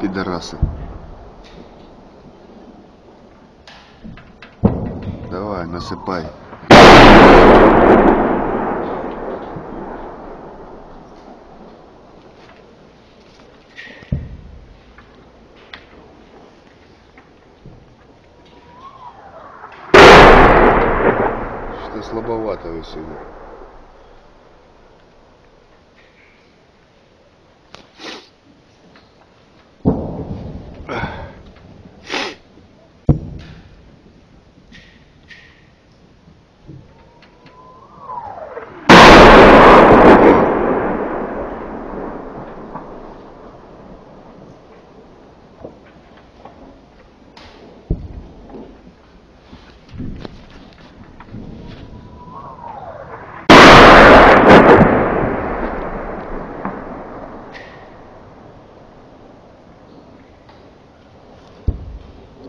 пидорасы. Давай, насыпай. Что слабовато вы сегодня.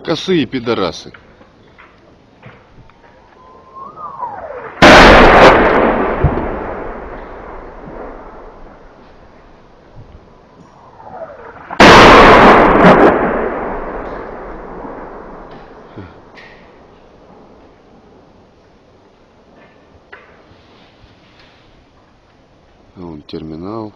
Косые пидорасы. Вон терминал.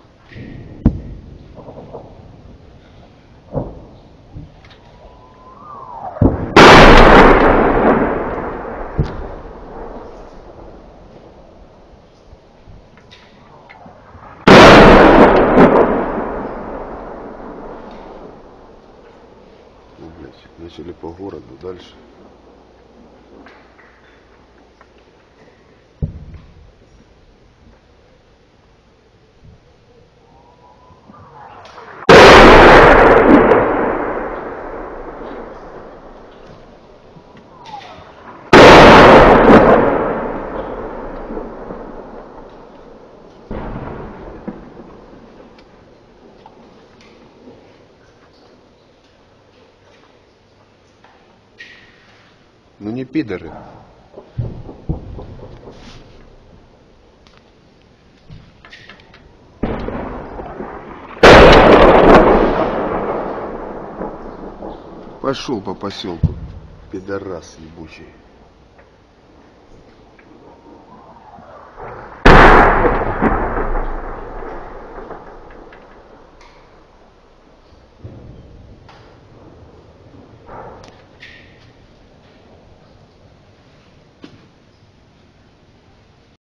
Ну, начали по городу дальше. Ну не пидоры. Пошел по поселку, пидорас ебучий.